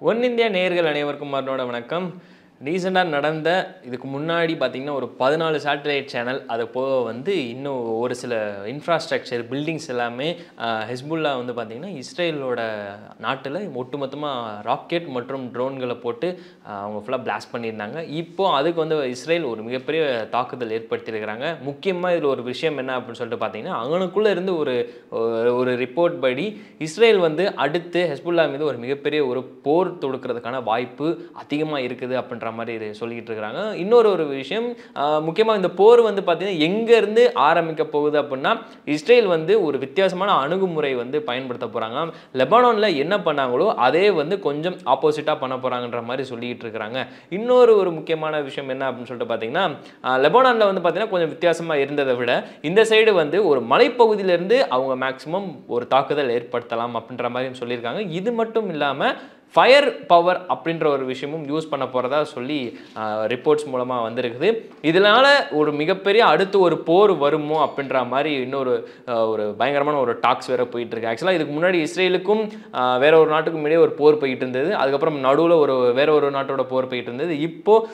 One India நேர்கள் அனைவருக்கும் மறுநோட வணக்கம். ரீசெண்டாக நடந்த இதுக்கு முன்னாடி பார்த்திங்கன்னா ஒரு பதினாலு சேட்டலைட் சேனல் அது போக வந்து இன்னும் ஒரு சில இன்ஃப்ராஸ்ட்ரக்சர் பில்டிங்ஸ் எல்லாமே ஹெஸ்புல்லா வந்து பார்த்திங்கன்னா இஸ்ரேலோட நாட்டில் ஒட்டுமொத்தமாக ராக்கெட் மற்றும் ட்ரோன்களை போட்டு அவங்க ஃபுல்லாக பிளாஸ்ட் பண்ணியிருந்தாங்க. இப்போ அதுக்கு வந்து இஸ்ரேல் ஒரு மிகப்பெரிய தாக்குதல் ஏற்படுத்தியிருக்கிறாங்க. முக்கியமாக இதில் ஒரு விஷயம் என்ன அப்படின்னு சொல்லிட்டு பார்த்தீங்கன்னா அவனுக்குள்ளே இருந்து ஒரு ஒரு- ஒரு ரிப்போர்ட் படி இஸ்ரேல் வந்து அடுத்து ஹெஸ்புல்லா மீது ஒரு மிகப்பெரிய ஒரு போர் தொடுக்கிறதுக்கான வாய்ப்பு அதிகமாக இருக்குது அப்படின்ற மாதிரி இது சொல்லிக்கிட்டு இருக்கிறாங்க இன்னொரு ஒரு விஷயம் முக்கியமாக இந்த போர் வந்து பார்த்தீங்கன்னா எங்கேருந்து ஆரம்பிக்க போகுது அப்படின்னா இஸ்ரேல் வந்து ஒரு வித்தியாசமான அணுகுமுறை வந்து பயன்படுத்த போகிறாங்க லெபனானில் என்ன பண்ணாங்களோ அதே வந்து கொஞ்சம் ஆப்போசிட்டாக பண்ண போகிறாங்கன்ற மாதிரி சொல்லிக்கிட்டு இருக்கிறாங்க இன்னொரு ஒரு முக்கியமான விஷயம் என்ன அப்படின்னு சொல்லிட்டு பார்த்தீங்கன்னா லெபனானில் வந்து பார்த்தீங்கன்னா கொஞ்சம் வித்தியாசமாக இருந்ததை விட இந்த சைடு வந்து ஒரு மலைப்பகுதியிலேருந்து அவங்க மேக்ஸிமம் ஒரு தாக்குதல் ஏற்படுத்தலாம் அப்படின்ற மாதிரியும் சொல்லியிருக்காங்க. இது மட்டும் இல்லாமல் ஃபயர் பவர் அப்படின்ற ஒரு விஷயமும் யூஸ் பண்ண போகிறதா சொல்லி ரிப்போர்ட்ஸ் மூலமாக வந்திருக்குது. இதனால் ஒரு மிகப்பெரிய அடுத்து ஒரு போர் வருமோ அப்படின்ற மாதிரி இன்னொரு ஒரு பயங்கரமான ஒரு டாக்ஸ் வேறு போயிட்டுருக்கு. ஆக்சுவலாக இதுக்கு முன்னாடி இஸ்ரேலுக்கும் வேற ஒரு நாட்டுக்கும் இடையே ஒரு போர் போயிட்டு இருந்தது அதுக்கப்புறம் நடுவில் ஒரு வேற ஒரு நாட்டோட போர் போயிட்டு இருந்தது இப்போது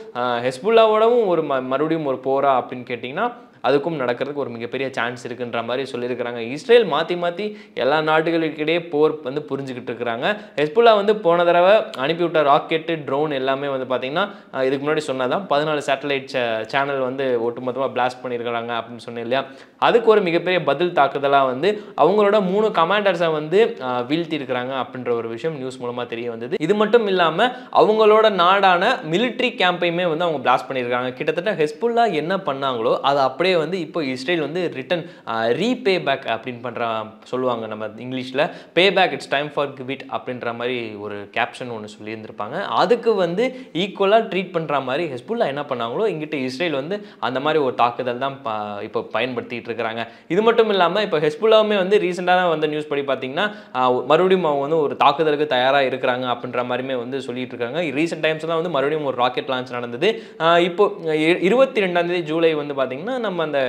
ஹெஸ்புல்லாவோடவும் ஒரு ம- மறுபடியும் ஒரு போரா அப்படின்னு கேட்டிங்கன்னா அதுக்கும் நடக்கிறதுக்கு ஒரு மிகப்பெரிய சான்ஸ் இருக்குன்ற மாதிரி சொல்லியிருக்கிறாங்க. இஸ்ரேல் மாற்றி மாற்றி எல்லா நாடுகளுக்கிடையே போர் வந்து புரிஞ்சுக்கிட்டு இருக்கிறாங்க. ஹெஸ்புல்லா வந்து போன தடவை அனுப்பிவிட்ட ராக்கெட்டு ட்ரோன் எல்லாமே வந்து பார்த்திங்கன்னா இதுக்கு முன்னாடி சொன்னதான் பதினாலு சேட்டலைட் சேனல் வந்து ஒட்டுமொத்தமாக பிளாஸ்ட் பண்ணியிருக்கிறாங்க அப்படின்னு சொன்னேன் இல்லையா? அதுக்கு ஒரு மிகப்பெரிய பதில் தாக்குதலாக வந்து அவங்களோட மூணு கமாண்டர்ஸை வந்து வீழ்த்தி இருக்கிறாங்க அப்படின்ற ஒரு விஷயம் நியூஸ் மூலமாக தெரிய வந்தது. இது மட்டும் இல்லாமல் அவங்களோட நாடான மிலிட்ரி கேம்பையுமே வந்து அவங்க பிளாஸ்ட் பண்ணியிருக்காங்க. கிட்டத்தட்ட ஹெஸ்புல்லா என்ன பண்ணாங்களோ அதை அப்படியே வந்து இப்போ இஸ்ரேல் வந்து ரிட்டன் ரீபே பேக் அப்படின்னு பண்ணுற சொல்லுவாங்க நம்ம இங்கிலீஷில். Pay back it's time for give it அப்படின்ற மாதிரி ஒரு கேப்ஷன் ஒன்று சொல்லியிருந்திருப்பாங்க. அதுக்கு வந்து ஈக்குவலாக ட்ரீட் பண்ணுற மாதிரி ஹெஸ்புல்லா என்ன பண்ணாங்களோ இங்கிட்ட இஸ்ரேல் வந்து அந்த மாதிரி ஒரு தாக்குதல் தான் இப்போ பயன்படுத்திட்டு இருக்கிறாங்க. இது மட்டும் இல்லாமல் இப்போ ஹெஸ்புல்லாவுமே வந்து ரீசெண்டாக வந்த நியூஸ் படி பார்த்தீங்கன்னா மறுபடியும் அவங்க வந்து ஒரு தாக்குதலுக்கு தயாராக இருக்கிறாங்க அப்படின்ற மாதிரியுமே வந்து சொல்லிட்டு இருக்காங்க. ரீசெண்ட் டைம்ஸ் தான் வந்து மறுபடியும் ஒரு ராக்கெட் லான்ச் நடந்தது. இப்போ இருபத்தி ரெண்டாம் தேதி ஜூலை வந்து பார்த்தீங்கன்னா நம்ம அந்த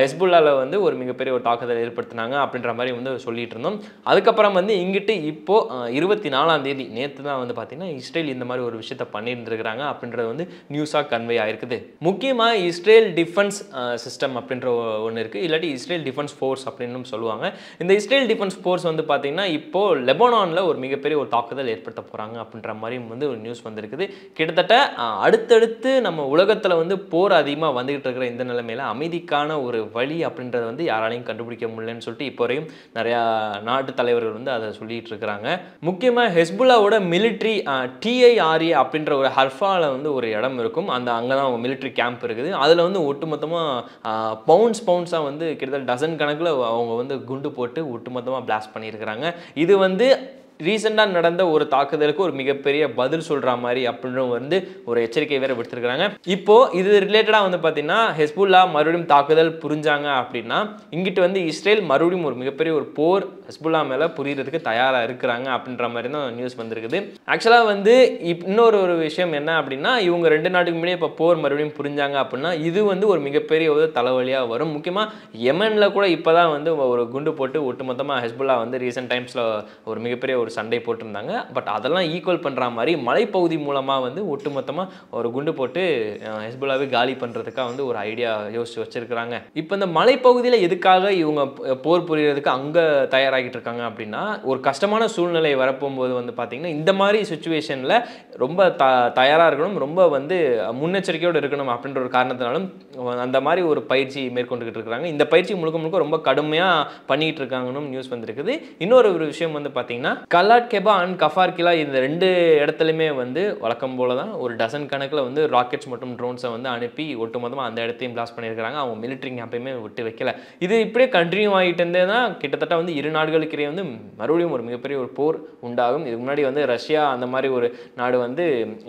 ஹெஸ்புல்லாவில் வந்து ஒரு மிகப்பெரிய ஒரு தாக்குதல் ஏற்படுத்தினாங்க அப்படின்ற மாதிரி வந்து சொல்லிட்டு இருந்தோம் அதுக்கப்புறம் வந்து இங்கிட்டு இப்போது இருபத்தி நாலாம் தேதி நேற்று தான் வந்து பார்த்தீங்கன்னா இஸ்ரேல் இந்த மாதிரி ஒரு விஷயத்த பண்ணியிருந்துருக்கிறாங்க அப்படின்றது வந்து நியூஸாக கன்வே ஆயிருக்குது. முக்கியமாக இஸ்ரேல் டிஃபென்ஸ் சிஸ்டம் அப்படின்ற ஒன்று இருக்குது இல்லாட்டி இஸ்ரேல் டிஃபென்ஸ் ஃபோர்ஸ் அப்படின்னு சொல்லுவாங்க. இந்த இஸ்ரேல் டிஃபென்ஸ் ஃபோர்ஸ் வந்து பார்த்தீங்கன்னா இப்போ லெபனானில் ஒரு மிகப்பெரிய ஒரு தாக்குதல் ஏற்படுத்த போகிறாங்க அப்படின்ற மாதிரியும் வந்து ஒரு நியூஸ் வந்திருக்குது. கிட்டத்தட்ட அடுத்தடுத்து நம்ம உலகத்தில் வந்து போர் அதிகமாக வந்துக்கிட்டு இருக்கிற இந்த நிலைமையில் அமைதிக்கான ஒரு வழி அப்படின்றத வந்து யாராலையும் கண்டுபிடிக்க முடியலன்னு சொல்லிட்டு இப்போ வரையும் நிறையா நாட்டு தலைவர்கள் வந்து அதை சொல்லிட்டு இருக்கிறாங்க. முக்கியமாக ஹெஸ்புல்லாவோட மிலிட்ரி டிஐஆர்ஏ அப்படின்ற ஒரு ஹர்ஃபாவில் வந்து ஒரு இடம் இருக்கும். அந்த அங்கே தான் அவங்க மிலிட்ரி கேம்ப் இருக்குது. அதில் வந்து ஒட்டுமொத்தமாக பவுண்ட்ஸ் பவுண்ட்ஸாக வந்து கிட்டத்தட்ட டசன் கணக்கில் அவங்க வந்து குண்டு போட்டு ஒட்டுமொத்தமாக பிளாஸ்ட் பண்ணியிருக்கிறாங்க. இது வந்து ரீசெண்டாக நடந்த ஒரு தாக்குதலுக்கு ஒரு மிகப்பெரிய பதில் சொல்கிற மாதிரி அப்படின்னு வந்து ஒரு எச்சரிக்கை வேறு விடுத்திருக்கிறாங்க. இப்போ இது ரிலேட்டடாக வந்து பார்த்தீங்கன்னா ஹெஸ்புல்லா மறுபடியும் தாக்குதல் புரிஞ்சாங்க அப்படின்னா இங்கிட்டு வந்து இஸ்ரேல் மறுபடியும் ஒரு மிகப்பெரிய ஒரு போர் ஹெஸ்புல்லா மேலே புரியறதுக்கு தயாராக இருக்கிறாங்க அப்படின்ற மாதிரி தான் நியூஸ் வந்திருக்குது. ஆக்சுவலாக வந்து இப் இன்னொரு ஒரு விஷயம் என்ன அப்படின்னா இவங்க ரெண்டு நாட்டுக்கு முன்னாடி இப்போ போர் மறுபடியும் புரிஞ்சாங்க அப்படின்னா இது வந்து ஒரு மிகப்பெரிய ஒரு தலைவலியாக வரும். முக்கியமாக யெமனில் கூட இப்போ தான் வந்து ஒரு குண்டு போட்டு ஒட்டுமொத்தமாக ஹெஸ்புல்லா வந்து ரீசெண்ட் டைம்ஸில் ஒரு மிகப்பெரிய ஒரு சண்டை போட்டிருந்தாங்க. பட் அதெல்லாம் ஈக்குவல் பண்ணுற மாதிரி மலைப்பகுதி மூலமாக வந்து ஒட்டுமொத்தமாக ஒரு குண்டு போட்டு ஹெஸ்புல்லாவே காலி பண்ணுறதுக்காக வந்து ஒரு ஐடியா யோசிச்சு வச்சுருக்கிறாங்க. இப்போ இந்த மலைப்பகுதியில் எதுக்காக இவங்க போர் புரியறதுக்கு அங்கே தயாராகிட்டு இருக்காங்க அப்படின்னா ஒரு கஷ்டமான சூழ்நிலை வரப்போகும்போது வந்து பார்த்திங்கன்னா இந்த மாதிரி சுச்சுவேஷனில் ரொம்ப த தயாராக இருக்கணும் ரொம்ப வந்து முன்னெச்சரிக்கையோடு இருக்கணும் அப்படின்ற ஒரு காரணத்தினாலும் அந்த மாதிரி ஒரு பயிற்சி மேற்கொண்டுகிட்டு இருக்கிறாங்க இந்த பயிற்சி முழுக்க முழுக்க ரொம்ப கடுமையாக பண்ணிகிட்டு இருக்காங்கன்னு நியூஸ் வந்திருக்குது. இன்னொரு ஒரு விஷயம் வந்து பார்த்தீங்கன்னா கல்லாட் கெபா அண்ட் கஃபார் கிலா இந்த ரெண்டு இடத்துலையுமே வந்து வழக்கம் போல தான் ஒரு டசன் கணக்கில் வந்து ராக்கெட்ஸ் மற்றும் ட்ரோன்ஸை வந்து அனுப்பி ஒட்டுமொத்தமாக அந்த இடத்தையும் பிளாஸ்ட் பண்ணியிருக்காங்க அவங்க மிலிட்ரி கேம்பையுமே விட்டு வைக்கல. இது இப்படியே கண்டினியூ ஆகிட்டு இருந்தே தான் கிட்டத்தட்ட வந்து இரு நாடுகளுக்கிடையே வந்து மறுபடியும் ஒரு மிகப்பெரிய ஒரு போர் உண்டாகும். இதுக்கு முன்னாடி வந்து ரஷ்யா அந்த மாதிரி ஒரு நாடு வந்து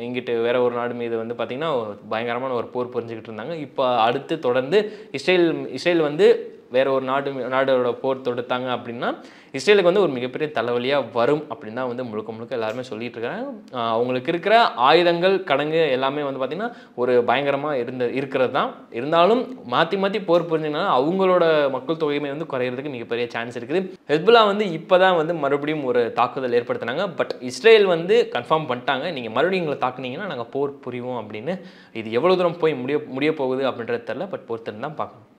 இங்கிட்டு வேற ஒரு நாடு மீது வந்து பார்த்திங்கன்னா பயங்கரமான ஒரு போர் புரிஞ்சுக்கிட்டு இருந்தாங்க. இப்போ அடுத்து தொடர்ந்து இஸ்ரேல் இஸ்ரேல் வந்து வேற ஒரு நாடு நாடோட போர் தொடுத்தாங்க அப்படின்னா இஸ்ரேலுக்கு வந்து ஒரு மிகப்பெரிய தலைவலியாக வரும் அப்படின்னு தான் வந்து முழுக்க முழுக்க எல்லாருமே சொல்லிட்டு இருக்காங்க. அவங்களுக்கு இருக்கிற ஆயுதங்கள் கடங்கு எல்லாமே வந்து பார்த்திங்கன்னா ஒரு பயங்கரமாக இருந்த இருக்கிறது தான். இருந்தாலும் மாற்றி மாற்றி போர் புரிஞ்சுங்கன்னா அவங்களோட மக்கள் தொகையுமே வந்து குறையிறதுக்கு மிகப்பெரிய சான்ஸ் இருக்குது. ஹெஸ்புல்லா வந்து இப்போ தான் வந்து மறுபடியும் ஒரு தாக்குதல் ஏற்படுத்தினாங்க. பட் இஸ்ரேல் வந்து கன்ஃபார்ம் பண்ணிட்டாங்க. நீங்கள் மறுபடியும் எங்களை தாக்குனீங்கன்னா நாங்கள் போர் புரிவோம் அப்படின்னு. இது எவ்வளோ தூரம் போய் முடிய முடிய போகுது அப்படின்றது தெரில பட் பொறுத்துன்னு தான் பார்க்கணும்.